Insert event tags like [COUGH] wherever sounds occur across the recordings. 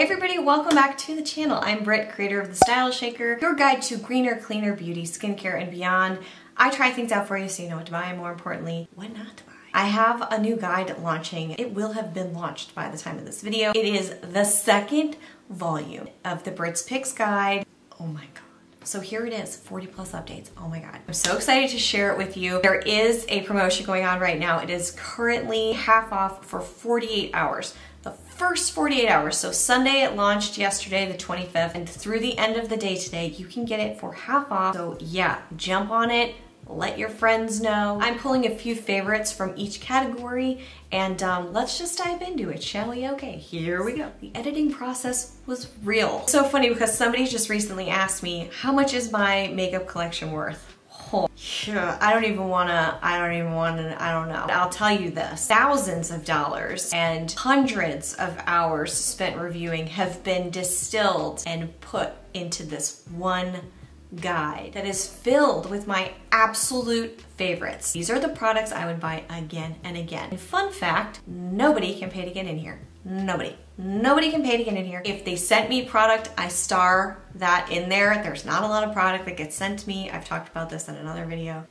Hey everybody, welcome back to the channel. I'm Britt, creator of The Style Shaker, your guide to greener, cleaner beauty, skincare, and beyond. I try things out for you so you know what to buy, and more importantly, what not to buy. I have a new guide launching. It will have been launched by the time of this video. It is the second volume of the Britt's Picks Guide. Oh my god. So here it is, 40 plus updates. Oh my God. I'm so excited to share it with you. There is a promotion going on right now. It is currently half off for 48 hours first 48 hours. So Sunday it launched yesterday, the 25th, and through the end of the day today, you can get it for half off. So yeah, jump on it, let your friends know. I'm pulling a few favorites from each category and um, let's just dive into it, shall we? Okay, here we go. The editing process was real. So funny because somebody just recently asked me, how much is my makeup collection worth? Oh, I don't even wanna, I don't even wanna, I don't know. I'll tell you this, thousands of dollars and hundreds of hours spent reviewing have been distilled and put into this one guide that is filled with my absolute favorites. These are the products I would buy again and again. And fun fact, nobody can pay to get in here. Nobody. Nobody can pay to get in here. If they sent me product, I star that in there. There's not a lot of product that gets sent to me. I've talked about this in another video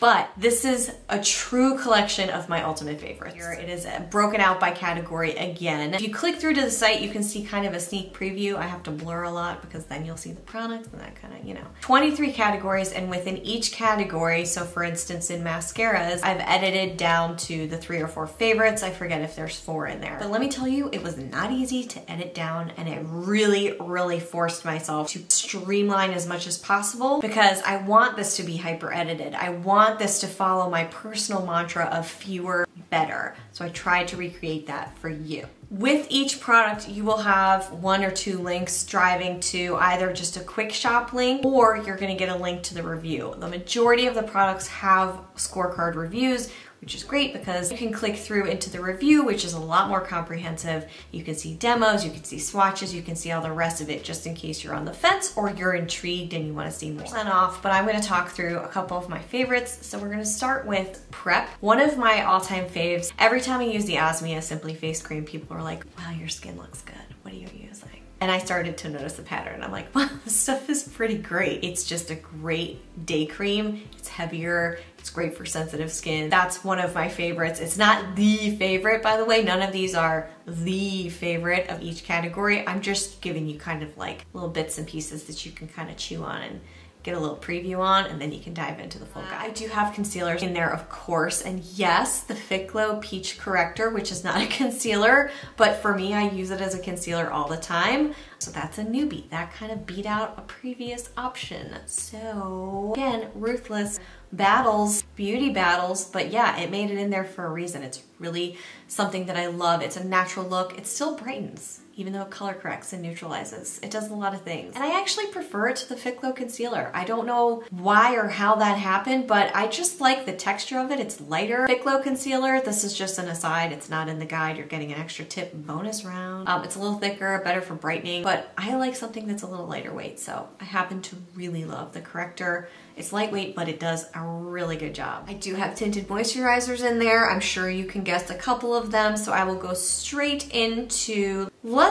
but this is a true collection of my ultimate favorites. Here it is uh, broken out by category again. If you click through to the site, you can see kind of a sneak preview. I have to blur a lot because then you'll see the products and that kind of, you know. 23 categories and within each category, so for instance in mascaras, I've edited down to the three or four favorites. I forget if there's four in there. But let me tell you, it was not easy to edit down and it really, really forced myself to streamline as much as possible because I want this to be hyper edited. I want want this to follow my personal mantra of fewer, better. So I tried to recreate that for you. With each product, you will have one or two links driving to either just a quick shop link or you're gonna get a link to the review. The majority of the products have scorecard reviews, which is great because you can click through into the review, which is a lot more comprehensive. You can see demos, you can see swatches, you can see all the rest of it just in case you're on the fence or you're intrigued and you wanna see more off. But I'm gonna talk through a couple of my favorites. So we're gonna start with Prep. One of my all-time faves. Every time I use the Osmia Simply Face Cream, people are like, wow, your skin looks good. What are you using? And I started to notice the pattern. I'm like, [LAUGHS] wow, this stuff is pretty great. It's just a great day cream. It's heavier. It's great for sensitive skin. That's one of my favorites. It's not the favorite, by the way. None of these are the favorite of each category. I'm just giving you kind of like little bits and pieces that you can kind of chew on and get a little preview on and then you can dive into the full uh, guide. I do have concealers in there of course and yes the Fitglow Peach Corrector which is not a [LAUGHS] concealer but for me I use it as a concealer all the time so that's a newbie. That kind of beat out a previous option. So again, Ruthless battles, beauty battles, but yeah, it made it in there for a reason. It's really something that I love. It's a natural look. It still brightens even though it color corrects and neutralizes. It does a lot of things. And I actually prefer it to the Fitglow Concealer. I don't know why or how that happened, but I just like the texture of it. It's lighter. Fitglow Concealer, this is just an aside. It's not in the guide. You're getting an extra tip bonus round. Um, it's a little thicker, better for brightening, but I like something that's a little lighter weight. So I happen to really love the corrector. It's lightweight, but it does a really good job. I do have tinted moisturizers in there. I'm sure you can guess a couple of them, so I will go straight into, let's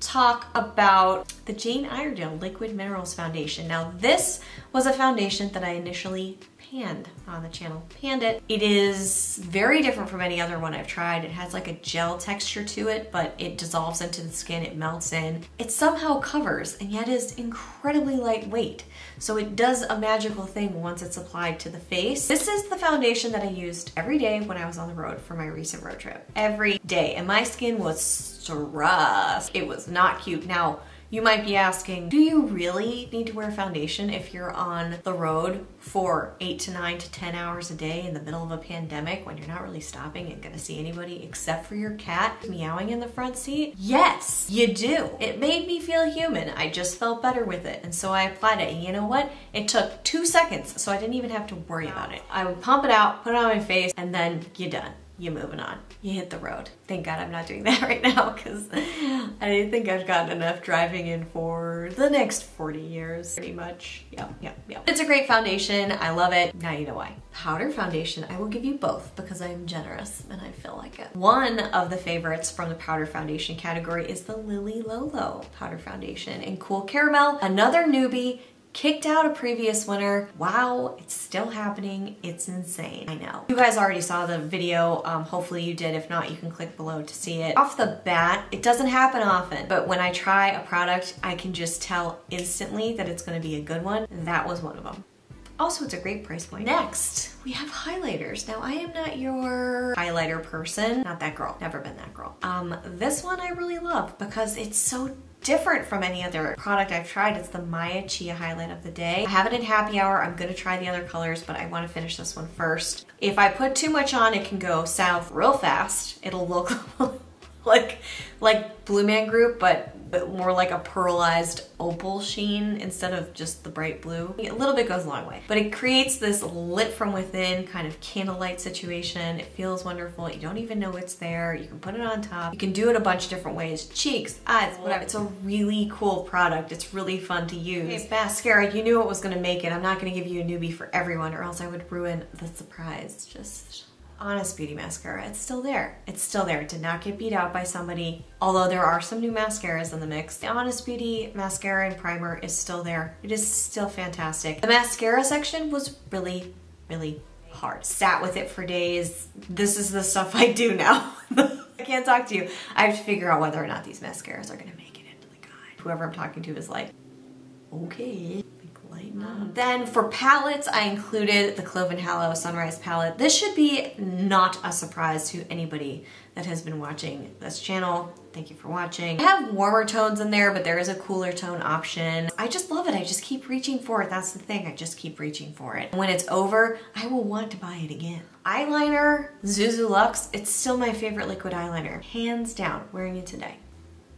talk about the Jane Iredale Liquid Minerals Foundation. Now this was a foundation that I initially panned on the channel. Panned it. It is very different from any other one I've tried. It has like a gel texture to it, but it dissolves into the skin, it melts in. It somehow covers and yet is incredibly lightweight. So it does a magical thing once it's applied to the face. This is the foundation that I used every day when I was on the road for my recent road trip. Every day. And my skin was stressed. It was not cute. Now, you might be asking, do you really need to wear foundation if you're on the road for eight to nine to 10 hours a day in the middle of a pandemic when you're not really stopping and gonna see anybody except for your cat meowing in the front seat? Yes, you do. It made me feel human. I just felt better with it. And so I applied it. And you know what? It took two seconds, so I didn't even have to worry about it. I would pump it out, put it on my face, and then you're done you're moving on. You hit the road. Thank God I'm not doing [LAUGHS] that right now because I think I've gotten enough driving in for the next 40 years, pretty much. Yep, yep, yep. It's a great foundation. I love it. Now you know why. Powder foundation, I will give you both because I'm generous and I feel like it. One of the favorites from the powder foundation category is the Lily Lolo powder foundation in Cool Caramel. Another newbie kicked out a previous winner. Wow, it's still happening. It's insane. I know. You guys already saw the video. Um, hopefully you did. If not, you can click below to see it. Off the bat, it doesn't happen often, but when I try a product, I can just tell instantly that it's gonna be a good one. That was one of them. Also, it's a great price point. Next, we have highlighters. Now, I am not your highlighter person. Not that girl. Never been that girl. Um, this one I really love because it's so different from any other product I've tried. It's the Maya Chia highlight of the day. I have it in happy hour. I'm gonna try the other colors, but I wanna finish this one first. If I put too much on, it can go south real fast. It'll look [LAUGHS] like, like Blue Man Group, but but more like a pearlized opal sheen instead of just the bright blue. A little bit goes a long way. But it creates this lit from within kind of candlelight situation. It feels wonderful. You don't even know it's there. You can put it on top. You can do it a bunch of different ways. Cheeks, eyes, whatever. It's a really cool product. It's really fun to use. Okay, mascara, you knew it was gonna make it. I'm not gonna give you a newbie for everyone or else I would ruin the surprise. Just Honest Beauty mascara. It's still there. It's still there. It did not get beat out by somebody, although there are some new mascaras in the mix. The Honest Beauty mascara and primer is still there. It is still fantastic. The mascara section was really, really hard. Sat with it for days. This is the stuff I do now. [LAUGHS] I can't talk to you. I have to figure out whether or not these mascaras are gonna make it into the guide. Whoever I'm talking to is like, okay. Then for palettes, I included the Clove + Hallow Sunrise palette. This should be not a surprise to anybody that has been watching this channel. Thank you for watching. I have warmer tones in there, but there is a cooler tone option. I just love it. I just keep reaching for it. That's the thing. I just keep reaching for it. When it's over, I will want to buy it again. Eyeliner, Zuzu Luxe. It's still my favorite liquid eyeliner. Hands down, wearing it today.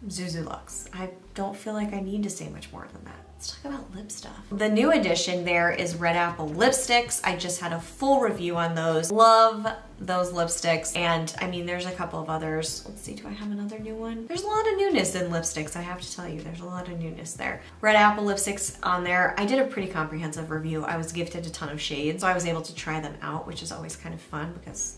Zuzu Luxe. I don't feel like I need to say much more than that. Let's talk about lip stuff. The new addition there is Red Apple lipsticks. I just had a full review on those. Love those lipsticks. And I mean, there's a couple of others. Let's see, do I have another new one? There's a lot of newness in lipsticks, I have to tell you. There's a lot of newness there. Red Apple lipsticks on there. I did a pretty comprehensive review. I was gifted a ton of shades, so I was able to try them out, which is always kind of fun because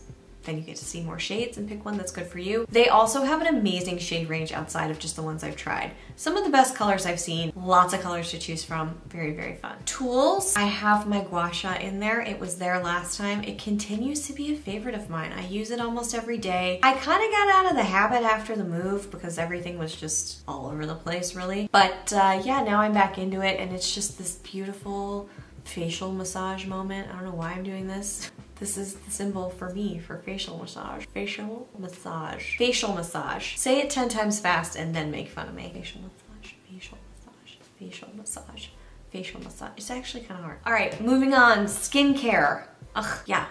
you get to see more shades and pick one that's good for you. They also have an amazing shade range outside of just the ones I've tried. Some of the best colors I've seen, lots of colors to choose from, very, very fun. Tools, I have my gua sha in there. It was there last time. It continues to be a favorite of mine. I use it almost every day. I kind of got out of the habit after the move because everything was just all over the place really. But uh, yeah, now I'm back into it and it's just this beautiful facial massage moment. I don't know why I'm doing this. This is the symbol for me for facial massage. Facial massage. Facial massage. Say it 10 times fast and then make fun of me. Facial massage. Facial massage. Facial massage. Facial massage. It's actually kind of hard. All right, moving on. Skincare. Ugh, yeah.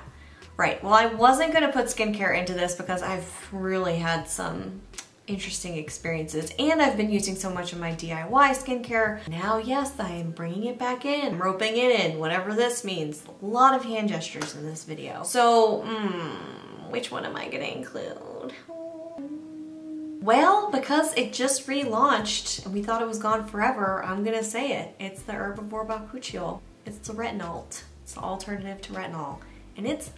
Right, well I wasn't gonna put skincare into this because I've really had some interesting experiences and I've been using so much of my DIY skincare. Now, yes, I am bringing it back in, I'm roping it in, whatever this means. A lot of hand gestures in this video. So, mm, which one am I gonna include? Well, because it just relaunched and we thought it was gone forever, I'm gonna say it. It's the Herbivore Bakuchiol. It's the retinol. It's the alternative to retinol. And it's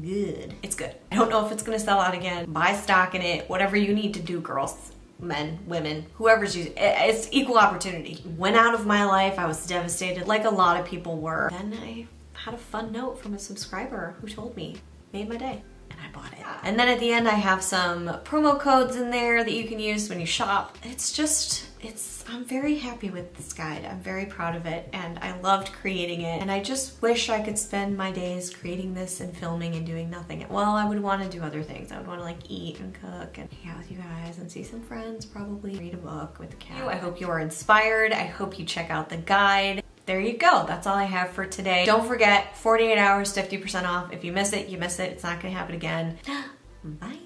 good. It's good. I don't know if it's gonna sell out again. Buy stock in it, whatever you need to do, girls men, women, whoever's using it's equal opportunity. Went out of my life, I was devastated like a lot of people were. Then I had a fun note from a subscriber who told me, made my day. And I bought it. And then at the end I have some promo codes in there that you can use when you shop. It's just, it's, I'm very happy with this guide. I'm very proud of it and I loved creating it. And I just wish I could spend my days creating this and filming and doing nothing. Well, I would want to do other things. I would want to like eat and cook and hang out with you guys and see some friends, probably read a book with the cat. I hope you are inspired. I hope you check out the guide there you go. That's all I have for today. Don't forget, 48 hours, 50% off. If you miss it, you miss it. It's not gonna happen again. [GASPS] Bye.